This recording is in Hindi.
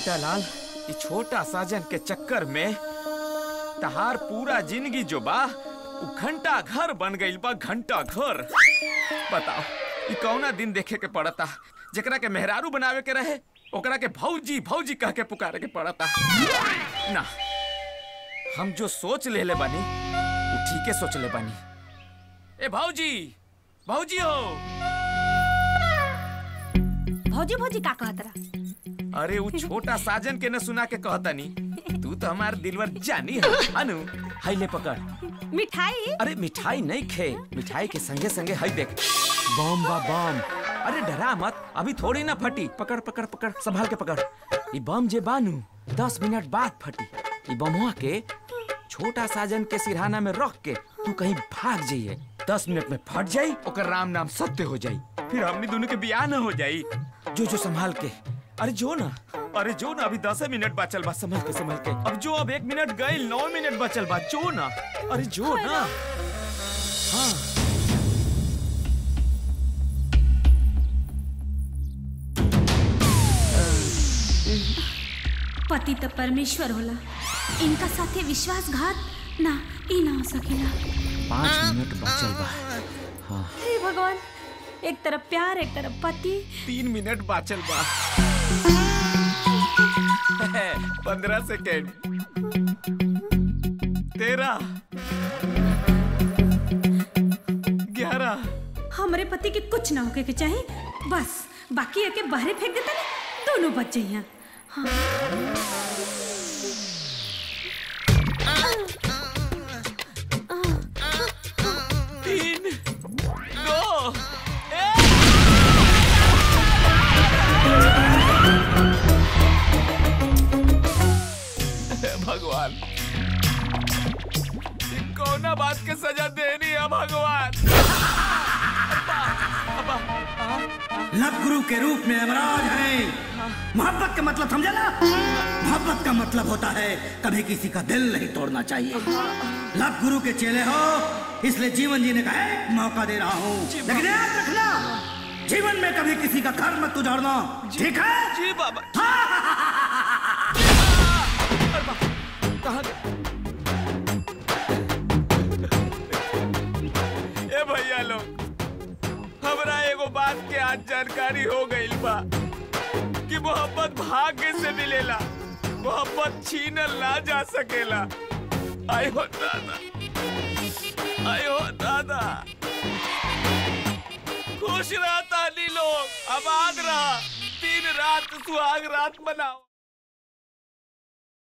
घंटा लाल ये छोटा साजन के चक्कर में, तहार पूरा ज़िंदगी जो बा घंटा घर बन गइल बा, घंटा घर। बताओ, ई कौना दिन देखे के पड़ता? जेकरा के मेहरारू बनावे के रहे, ओकरा के भौजी भौजी कह के पुकारे के पड़ता। ना, हम जो सोच ले ले बानी, उ ठीके सोच ले बानी। ए भौजी भौजी हो। भौजी भौजी, का कहत रहा? अरे वो छोटा साजन के न सुना के कहतनी तू तो हमार दिलवर जानी है। अनु हाई ले पकड़। मिठाई? अरे मिठाई नहीं खे मिठाई के संगे संगे हाई देख। बम बा बम। अरे डरा मत अभी थोड़ी ना फटी। पकड़ पकड़ पकड़ संभाल के पकड़। ये बम जे बानू दस मिनट बाद फटी। ये बमवा के छोटा साजन के सिरहाना में रख के तू कहीं भाग जाइए। दस मिनट में फट जाई ओकर राम नाम सत्य हो जाई। फिर हमनी दोनों के बियाह न हो जाई। जो जो संभाल के। अरे जो ना। अरे जो ना अभी दस मिनट बचल बा संभल के संभल के। अब जो अब एक मिनट गए नौ मिनट बचल बा जो ना। अरे जो ना। हाँ। पति तो परमेश्वर होला। इनका साथे विश्वासघात ना ई ना हो सकेला पाँच मिनट बचल बा। हाँ हे भगवान एक तरफ़ प्यार एक तरफ़ पति। तीन मिनट बाचल बा। पंद्रह सेकेंड। तेरह ग्यारह। हमरे पति के कुछ ना होके के चाहे बस बाकी आके बाहरे फेंक देता ना दोनों बच जाइए हाँ। तीन दो। कौना बात के सजा देनी है भगवान। लव गुरु के रूप में अमराज है। मोहब्बत का मतलब समझा ना? मोहब्बत का मतलब होता है कभी किसी का दिल नहीं तोड़ना चाहिए। लव गुरु के चेले हो इसलिए जीवन जीने का एक मौका दे रहा हूँ। लेकिन याद रखना जीवन में कभी किसी का घर मत उजाड़ना ठीक है? जी बाबा। कहाँ आज जानकारी हो गई बा, कि मोहब्बत भाग्य से मिलेला, मोहब्बत छीन ला जा सकेला। आय हो दादा, आयो हो दादा। खुश रहा ताली लोग आबाद रहा दिन रात सुहाग रात मनाओ।